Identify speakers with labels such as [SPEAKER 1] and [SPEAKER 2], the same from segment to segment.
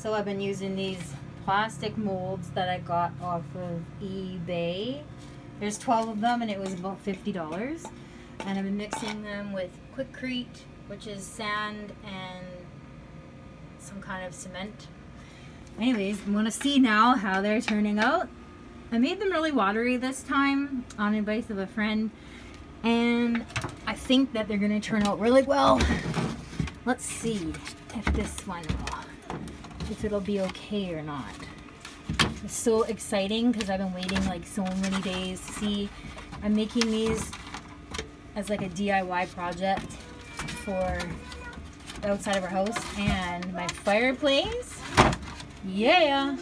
[SPEAKER 1] So I've been using these plastic molds that I got off of eBay. There's 12 of them and it was about $50. And I've been mixing them with Quikrete, which is sand and some kind of cement. Anyways, I'm gonna see now how they're turning out. I made them really watery this time on advice of a friend and I think that they're gonna turn out really well. Let's see if this one will, if it'll be okay or not. It's so exciting because I've been waiting like so many days to see. I'm making these as like a DIY project for outside of our house and my fireplace. Yeah,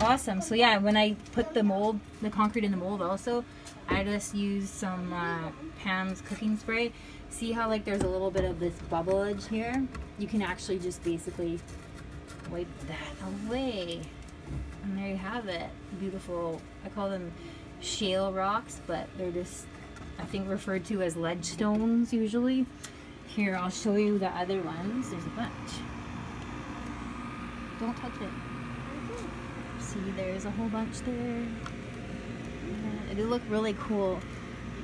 [SPEAKER 1] awesome. So yeah, when I put the mold, the concrete in the mold also, I just used some uh, Pam's cooking spray. See how like there's a little bit of this bubblage here? You can actually just basically wipe that away. And there you have it. Beautiful, I call them shale rocks, but they're just, I think referred to as ledge stones usually. Here, I'll show you the other ones. There's a bunch. Don't touch it. See, there's a whole bunch there. Yeah, they look really cool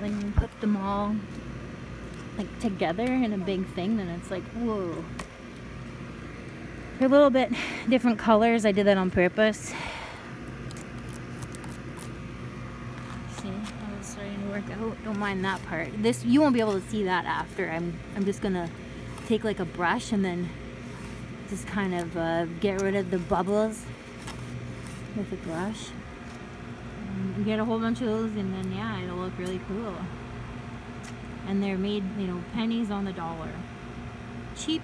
[SPEAKER 1] when you put them all like together in a big thing then it's like whoa they're a little bit different colors. I did that on purpose. Out. Don't mind that part. This you won't be able to see that after. I'm I'm just gonna take like a brush and then just kind of uh, get rid of the bubbles with a brush. And get a whole bunch of those and then yeah it'll look really cool. And they're made you know pennies on the dollar. Cheap